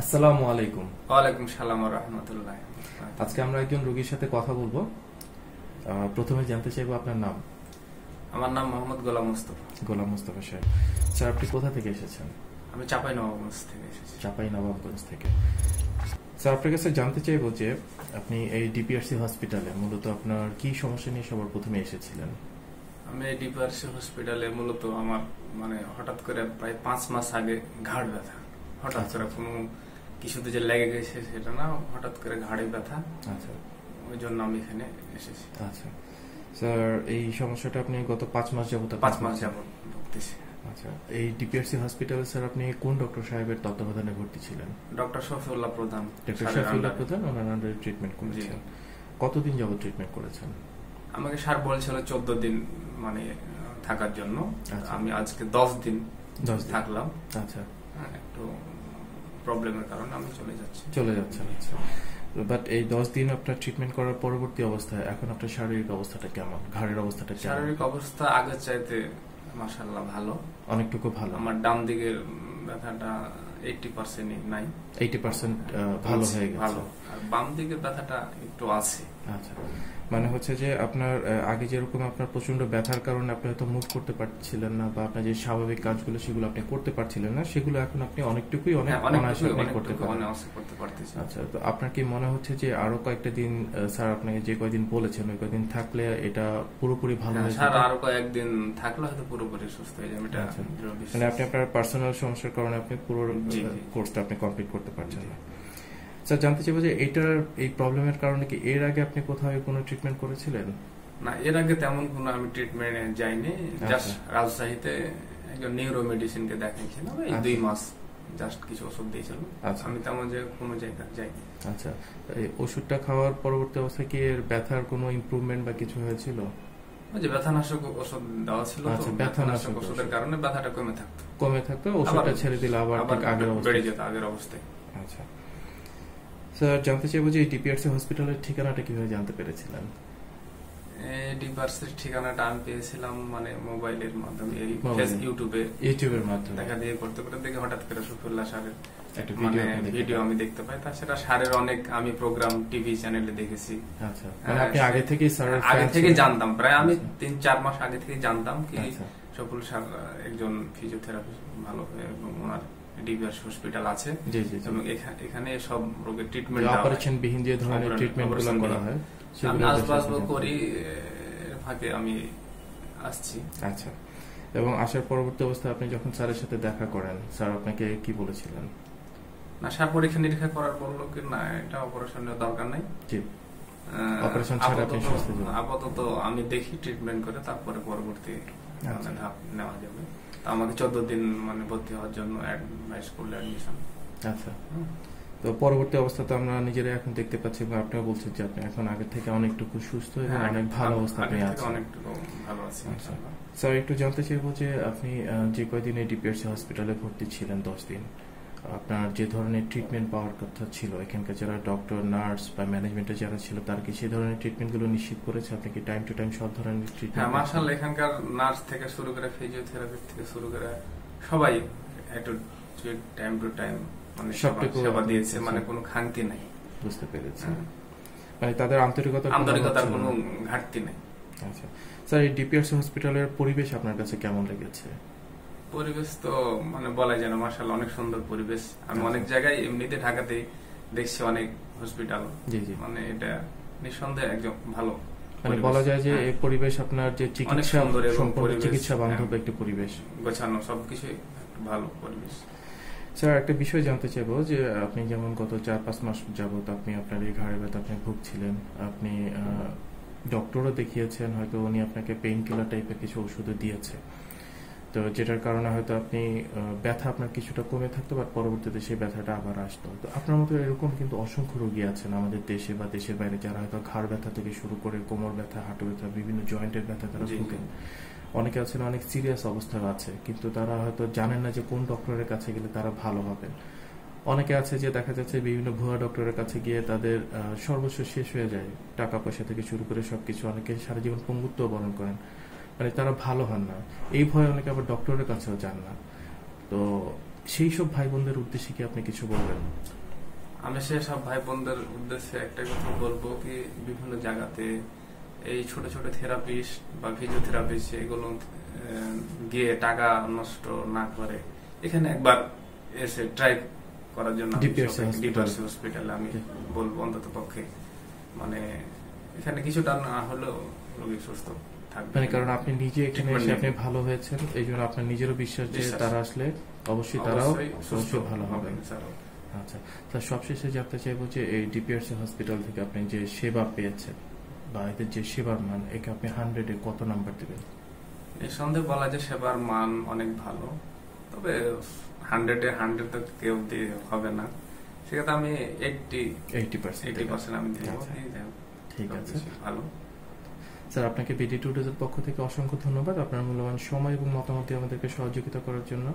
আসসালামু আলাইকুম। ওয়ালাইকুম সালাম রহমতুল্লাহ। আজকে আমরা একজন রোগীর সাথে কথা বলব। প্রথমে জানতে চাইব আপনার নাম। আমার নাম মোহাম্মদ গোলাম মুস্তফা। গোলাম মুস্তফা সাহেব। স্যার আপনি কোথা থেকে এসেছেন? আমি চাপাই নবাবগঞ্জ থেকে এসেছি। চাপাই নবাবগঞ্জ থেকে। স্যার আপনার কাছে জানতে চাইব যে আপনি এই ডিপিআরসি হসপিটালে মূলত আপনার কি সমস্যা নিয়ে সবার প্রথমে এসেছিলেন? আমি এই ডিপিআরসি হসপিটালে মূলত আমার মানে হঠাৎ করে প্রায় পাঁচ মাস আগে ঘাড় ব্যথা। হঠাৎ। করে কোনো কিছুতে যে লেগে গেছে সেটা না হঠাৎ করে ঘাড়ে ব্যথা। আচ্ছা। ওই জন্য আমি এখানে এসেছি। আচ্ছা। স্যার এই সমস্যাটা আপনি গত পাঁচ মাস যাবত পাঁচ মাস যাবত ভুগতেছি। আচ্ছা। এই ডিপিআরসি হসপিটালে স্যার আপনি কোন ডক্টর সাহেবের তত্ত্বাবধানে ভর্তি ছিলেন? ডক্টর শফিউল্লাহ প্রধান। ডক্টর শফিউল্লাহ প্রধান ওনার আন্ডারে ট্রিটমেন্ট করেছেন। কতদিন যাবত ট্রিটমেন্ট করেছেন? আমাকে স্যার বলছিল চোদ্দ দিন মানে থাকার জন্য। আচ্ছা। আমি আজকে দশ দিন। থাকলাম। আচ্ছা। হ্যাঁ, একটু প্রবলেমের কারণে আমি চলে যাচ্ছি। চলে যাচ্ছেন আচ্ছা। বাট এই দশ দিন আপনার ট্রিটমেন্ট করার পরবর্তী অবস্থায় এখন আপনার শারীরিক অবস্থাটা কেমন? ঘাড়ের অবস্থাটা শারীরিক অবস্থা আগের চাইতে মাসাল্লাহ ভালো। অনেকটুকু ভালো। আমার ডান দিকের ব্যথাটা এইটটি পার্সেন্ট নাই। এইটি পার্সেন্ট ভালো হয়ে গেছে। ভালো। বাম দিকের ব্যথাটা একটু আছে। আচ্ছা মানে হচ্ছে যে আপনার আগে যেরকম আপনার প্রচণ্ড ব্যথার কারণে আপনি হয়তো মুভ করতে পারছিলেন না বা আপনার যে স্বাভাবিক কাজগুলো সেগুলো আপনি করতে পারছিলেন না সেগুলো এখন আপনি অনেকটুকুই অনেক হ্যাঁ, অনায়াসে করতে পারেন। আচ্ছা তো আপনার কি মনে হচ্ছে যে আরও কয়েকটা দিন স্যার আপনাকে যে কয়দিন বলেছেন ওই কয়দিন থাকলে এটা পুরোপুরি ভালো হ্যাঁ, হয়ে স্যার আরও কয়েকদিন থাকলে হয়তো পুরোপুরি সুস্থ হয়ে যাবে। এটা আচ্ছা। মানে আপনি আপনার পার্সোনাল সমস্যার কারণে আপনি পুরো। কোর্সটা আপনি কমপ্লিট করতে পারছেন না। স্যার জানতে চাইব যে এটার এই প্রবলেমের কারণে কি এর আগে আপনি কোথাও কোনো ট্রিটমেন্ট করেছিলেন? না এর আগে তেমন কোনো আমি ট্রিটমেন্টে যাইনি। আচ্ছা। জাস্ট রাজশাহীতে একজন নিউরো মেডিসিনকে দেখাইছিলাম এই আচ্ছা। দুই মাস জাস্ট কিছু ওষুধ দিয়েছিল। আচ্ছা। আমি তেমন যে কোনো জায়গা যাইনি। আচ্ছা। এই ওষুধটা খাওয়ার পরবর্তী অবস্থায় কি এর ব্যথার কোনো ইমপ্রুভমেন্ট বা কিছু হয়েছিল? ওই যে ব্যথানাশক ওষুধ দেওয়া ছিল তো আচ্ছা, ব্যথানাশক ওষুধের কারণে ব্যথাটা কমে থাকতো। কমে থাকতো ওষুধটা ছেড়ে দিলে আবার আগের বেড়ে যেত আগের অবস্থায়। আচ্ছা। স্যার জানতে চাইব যে ডিপিআরসি হসপিটালের ঠিকানাটা কীভাবে জানতে পেরেছিলেন? ডিভার্সের ঠিকানাটা আমি পেয়েছিলাম মানে মোবাইলের মাধ্যমে এই ইউটিউবে। ইউটিউবের মাধ্যমে। দেখা দিয়ে করতে করতে দেখে হঠাৎ করে সুফুল্লাহ সারের একটা মানে ভিডিও পান। আমি দেখতে পাই। তাছাড়া সারের অনেক আমি প্রোগ্রাম টিভি চ্যানেলে দেখেছি। আচ্ছা। মানে হ্যাঁ, আপনি আগে থেকেই স্যারের আগে থেকে জানতাম। প্রায় আমি আচ্ছা। তিন চার মাস আগে থেকে জানতাম কি আচ্ছা। সফুল স্যার একজন ফিজিওথেরাপিস্ট ভালো এবং ওনার ডিভিআর হসপিটাল আছে। এবং এখানে সব রোগের ট্রিটমেন্ট অপারেশন বিহীন যে ধরনের ট্রিটমেন্ট করা হয়। আমি আসব আসব করি ফাঁকে আমি আসছি। আচ্ছা এবং আসার পরবর্তী অবস্থায় আপনি যখন স্যারের সাথে দেখা করেন স্যার আপনাকে কি বলেছিলেন? না সার পরীক্ষা নিরীক্ষা করার বলল কি না এটা অপারেশনের দরকার নাই। জি। Operation ছাড়া আপনি আপাতত- সুস্থ আপাতত আমি দেখি ট্রিটমেন্ট করে তারপরে পরবর্তী আচ্ছা। মানে ধাপ নেওয়া যাবে। তো আমাকে চোদ্দ দিন মানে ভর্তি হওয়ার জন্য অ্যাডভাইস করলে অ্যাডমিশন আচ্ছা। তো পরবর্তী অবস্থা তো আমরা নিজেরা এখন দেখতে পাচ্ছি এবং আপনিও বলছেন যে আপনি এখন আগের থেকে অনেকটুকু সুস্থ এবং অনেক ভালো অবস্থা আপনি আছেন। আছি আচ্ছা। স্যার একটু জানতে চাইব যে আপনি যে কয়দিন এই ডিপিআরসি হসপিটালে ভর্তি ছিলেন? দশ দিন। আপনার যে ধরনের ট্রিটমেন্ট পাওয়ার কথা ছিল এখানকার যারা ডক্টর নার্স বা ম্যানেজমেন্টে যারা ছিল তারা কি সেই ধরনের ট্রিটমেন্টগুলো নিশ্চিত করেছে? আপনি কি টাইম টু টাইম সব ধরনের হ্যাঁ ট্রিটমেন্ট মার্শাল এখানকার নার্স থেকে শুরু করে ফিজিওথেরাপি থেকে শুরু করে সবাই একটু টাইম টু টাইম সবটুকু সেবা দিয়েছে। মানে কোনো নাই। বুঝতে পেরেছি। মানে তাদের আন্তরিকতা আন্তরিকতার কোনো ঘাটতি নেই। আচ্ছা। স্যার এই ডিপিআরসি হসপিটালের পরিবেশ আপনার কাছে কেমন লেগেছে? পরিবেশ তো মানে বলা যায় না মার্শাল অনেক সুন্দর পরিবেশ। আমি আচ্ছা। অনেক জায়গায় এমনিতে ঢাকাতে দেখছি অনেক হসপিটাল। মানে এটা নিঃসন্দেহে একদম ভালো মানে বলা যায় যে হ্যাঁ। এই পরিবেশ আপনার যে চিকিৎসা সম্পূর্ণ চিকিৎসা বান্ধব হ্যাঁ। একটি পরিবেশ। গোছানো সবকিছুই একটা ভালো পরিবেশ। স্যার একটা বিষয় জানতে চাইব যে আপনি যেমন গত চার পাঁচ মাস যাবত আপনি আপনার এই ঘাড়ে ব্যথা আপনি ভুগছিলেন আপনি ডক্টরও দেখিয়েছেন হয়তো উনি আপনাকে পেইন কিলার টাইপের কিছু ওষুধও দিয়েছে। তো যেটার কারণে হয়তো আপনি ব্যথা আপনার কিছুটা কমে থাকতো বা পরবর্তীতে সেই ব্যথাটা আবার আসতো। তো আপনার মতো এরকম কিন্তু অসংখ্য রোগী আছেন আমাদের দেশে বা দেশের বাইরে যারা হয়তো ঘাড় ব্যথা থেকে শুরু করে কোমর ব্যথা হাঁটু ব্যথা বিভিন্ন জয়েন্টের ব্যথা তারা। ভুগেন। অনেকে আছেন, অনেক সিরিয়াস অবস্থায় আছে, কিন্তু তারা হয়তো জানেন না যে কোন ডক্টরের কাছে গেলে তারা ভালো হবেন অনেকে আছে যে দেখা যাচ্ছে বিভিন্ন ভুয়া ডক্টরের কাছে গিয়ে তাদের সর্বস্ব শেষ হয়ে যায়, টাকা পয়সা থেকে শুরু করে সবকিছু। অনেকে সারা জীবন পঙ্গুত্ব বরণ করেন। মানে তারা ভালো হন না। এই ভয়ে অনেকে আবার ডক্টরের কাছেও যান না। তো সেই সব ভাই বোনদের উদ্দেশ্যে কি আপনি কিছু বলবেন? আমি সেই সব ভাই বোনদের উদ্দেশ্যে একটা কথা বলব কি, বিভিন্ন জায়গাতে এই ছোট ছোট থেরাপিস্ট বা ফিজিওথেরাপিস্ট এগুলো গিয়ে টাকা নষ্ট না করে এখানে একবার এসে ট্রাই করার জন্য। ডিপিআরসি হসপিটালে আমি বলব অন্তত পক্ষে। মানে এখানে কিছুটা না হলেও রোগী সুস্থ থাকবে। মানে কারণ আপনি নিজে এখানে এসে আপনি ভালো হয়েছেন এই জন্য আপনার নিজেরও বিশ্বাস যে তারা আসলে অবশ্যই তারাও সুস্থ ভালো হবে। স্যার। আচ্ছা তা সবশেষে জানতে চাইব যে এই ডিপিআরসি হসপিটাল থেকে আপনি যে সেবা পেয়েছেন বা এদের যে সেবার মান একে আপনি হান্ড্রেডে কত নাম্বার দেবেন? নিঃসন্দেহে বলা যায় সেবার মান অনেক ভালো তবে হান্ড্রেডে হান্ড্রেড তো কেউ দিয়ে হবে না। সেক্ষেত্রে আমি eighty eighty percent eighty percent আমি দিব আচ্ছা। ঠিক আছে। ভালো। স্যার আপনাকে বিডি টুডেজের পক্ষ থেকে অসংখ্য ধন্যবাদ আপনার মূল্যবান সময় এবং মতামত দিয়ে আমাদেরকে সহযোগিতা করার জন্য।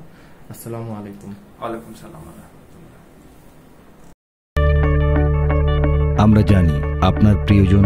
আসসালামু আলাইকুম। ওয়ালাইকুম সালাম আমরা জানি আপনার প্রিয়জন